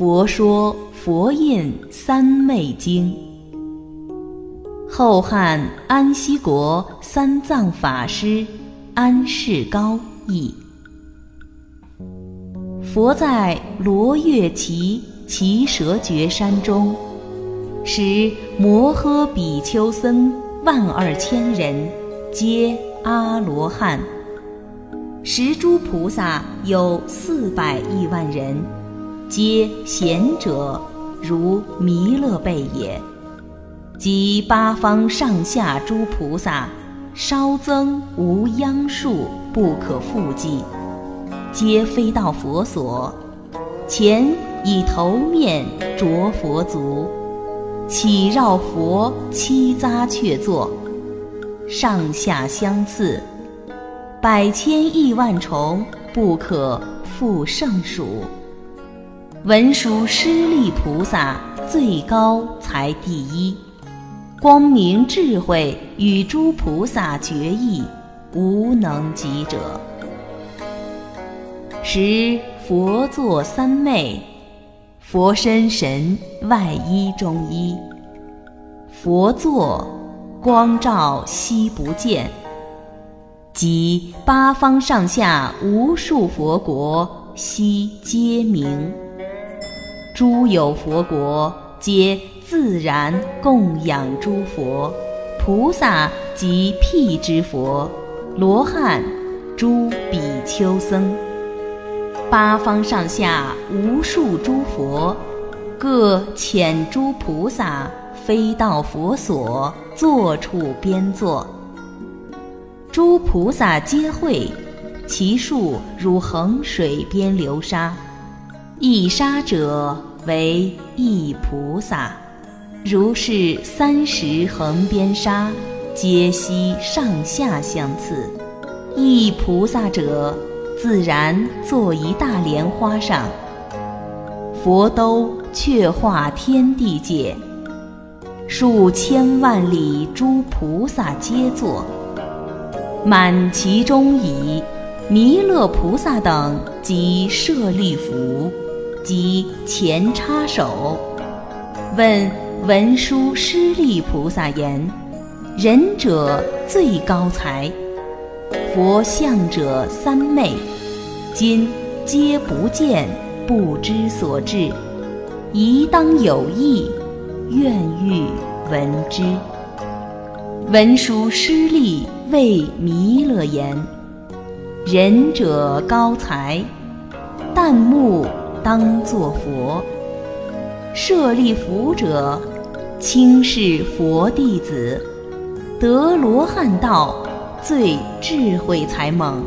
佛说佛印三昧经，后汉安息国三藏法师安世高译。佛在罗月奇奇蛇绝山中，时摩诃比丘僧万二千人，皆阿罗汉。十诸菩萨有四百亿万人，皆贤者，如弥勒辈也。及八方上下诸菩萨，稍增无央数，不可复计，皆非到佛所，前以头面着佛足，起绕佛七匝却坐，上下相次。百千亿万重，不可复胜数。文殊师利菩萨最高才第一，光明智慧与诸菩萨决意，无能及者。时佛作三昧，佛身神外衣中衣，佛作光照悉不见。即八方上下无数佛国，悉皆明。诸有佛国，皆自然供养诸佛、菩萨及辟支佛、罗汉、诸比丘僧。八方上下无数诸佛，各遣诸菩萨飞到佛所，坐处边坐。诸菩萨皆会，其数如衡水边流沙，一沙者为一菩萨。如是三十横边沙，皆悉上下相次。一菩萨者，自然坐一大莲花上。佛兜却化天地界，数千万里诸菩萨皆坐。满其中矣，弥勒菩萨等即舍利弗，即前插手，问文殊师利菩萨言：“仁者最高才，佛像者三昧，今皆不见，不知所至，宜当有意，愿欲闻之。”文殊师利谓弥勒言：“仁者高才，旦暮当作佛。舍利弗者，轻视佛弟子，得罗汉道，最智慧才猛。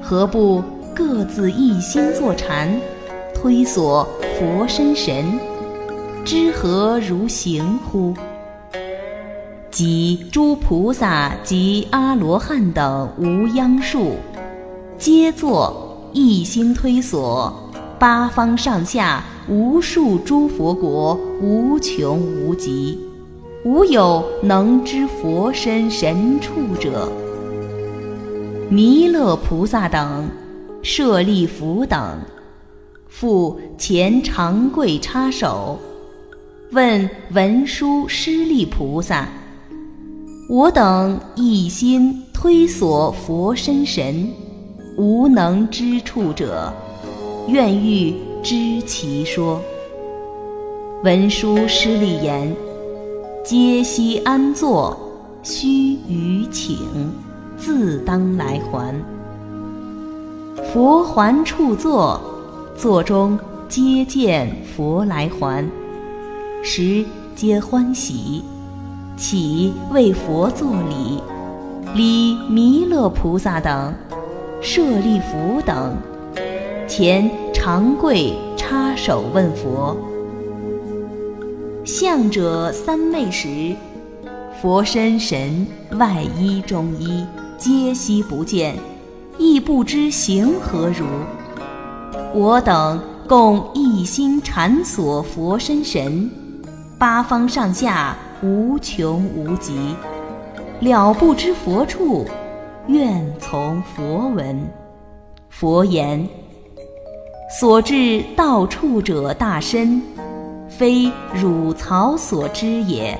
何不各自一心坐禅，推所佛身神？知何如行乎？”即诸菩萨及阿罗汉等无央数，皆作一心推所，八方上下无数诸佛国无穷无极，无有能知佛身神处者。弥勒菩萨等、舍利弗等，复前长跪插手，问文殊师利菩萨。我等一心推所佛身神，无能知处者，愿欲知其说。文殊师利言：皆悉安坐，须臾请，自当来还。佛还处坐，座中皆见佛来还，时皆欢喜。起为佛作礼，礼弥勒菩萨等、舍利弗等，前长跪插手问佛：相者三昧时，佛身神外衣中衣，皆悉不见，亦不知行何如。我等共一心禅所佛身神，八方上下。无穷无极，了不知佛处，愿从佛闻。佛言：所至到处者大身，非汝曹所知也。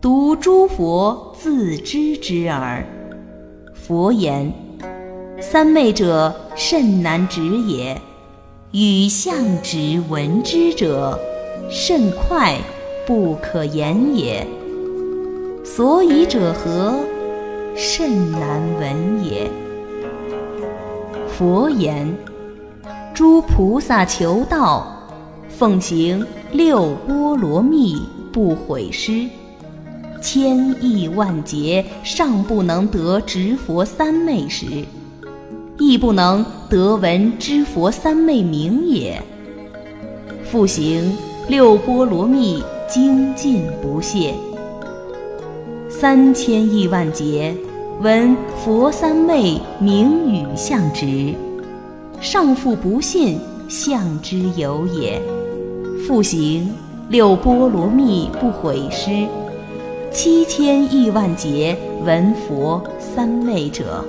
独诸佛自知之耳。佛言：三昧者甚难执也，与相执闻之者甚快，不可言也。所以者何？甚难闻也。佛言：诸菩萨求道，奉行六波罗蜜，不毁失。千亿万劫尚不能得执佛三昧时，亦不能得闻知佛三昧名也。复行六波罗蜜，精进不懈。三千亿万劫闻佛三昧名语相值，上复不信相之有也。复行六波罗蜜，不毁失。七千亿万劫闻佛三昧者，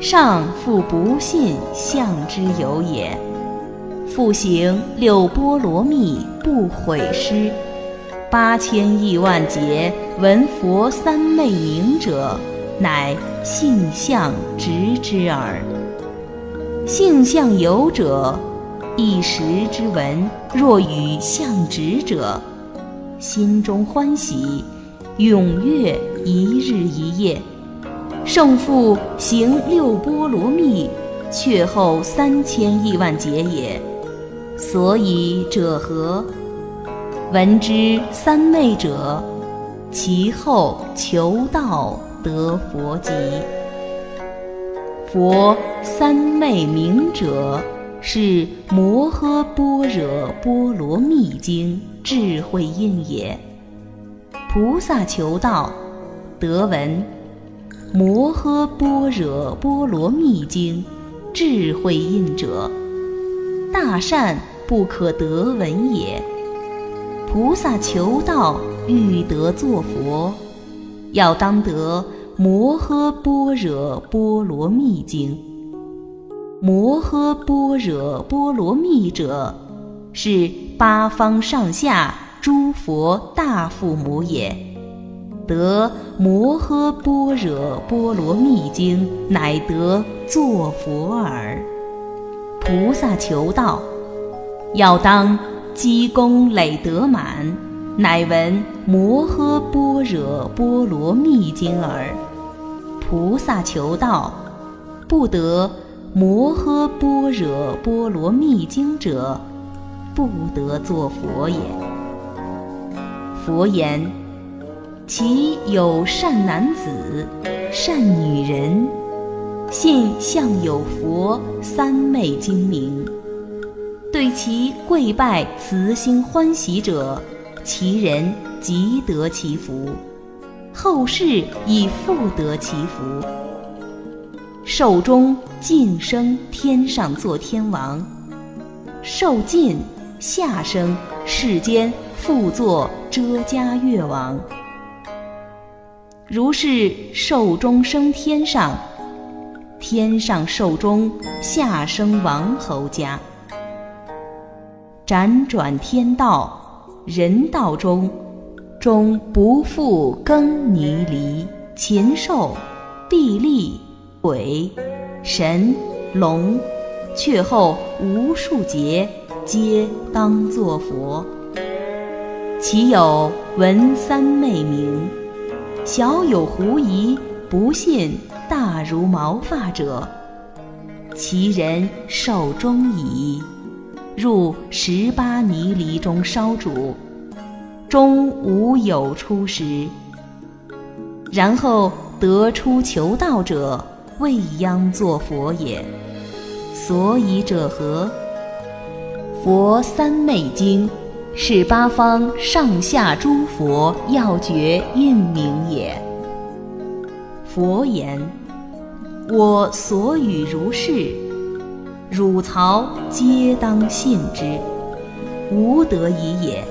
上复不信相之有也。复行六波罗蜜不毁失。八千亿万劫闻佛三昧名者，乃性相执之耳。性相有者，一时之闻，若与相执者。心中欢喜，踊跃一日一夜，胜负行六波罗蜜，却后三千亿万劫也。所以者何？闻之三昧者，其后求道得佛极。佛三昧名者，是《摩诃般若波罗蜜经》。智慧印也。菩萨求道，得闻《摩诃般若波罗蜜经》智慧印者，大善不可得闻也。菩萨求道，欲得作佛，要当得《摩诃般若波罗蜜经》。摩诃般若波罗蜜者，是。八方上下诸佛大父母也，得摩诃般若波罗蜜经，乃得作佛耳。菩萨求道，要当积功累德满，乃闻摩诃般若波罗蜜经耳。菩萨求道，不得摩诃般若波罗蜜经者。不得作佛也。佛言：其有善男子、善女人，信向有佛三昧精明，对其跪拜慈心欢喜者，其人即得其福，后世已复得其福，寿终晋升天上做天王，寿尽。下生世间复作遮家越王，如是寿终生天上，天上寿终下生王侯家，辗转天道人道中，终不复更泥犁，禽兽、地利、鬼、神、龙，却后无数劫。皆当作佛。其有闻三昧名，小有狐疑，不信大如毛发者，其人寿终矣，入十八泥犁中烧煮，终无有出时。然后得出求道者，未央作佛也。所以者何？佛三昧经，是八方上下诸佛要诀印名也。佛言：我所语如是，汝曹皆当信之，无得疑也。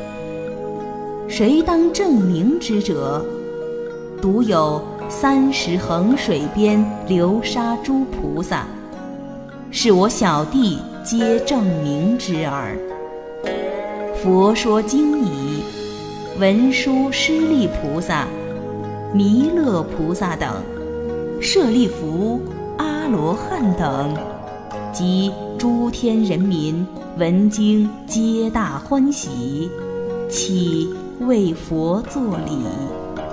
谁当证明之者？独有三十衡水边流沙诸菩萨。是我小弟皆证明之耳。佛说经已，文殊师利菩萨、弥勒菩萨等，舍利弗、阿罗汉等，及诸天人民闻经皆大欢喜，起为佛作礼。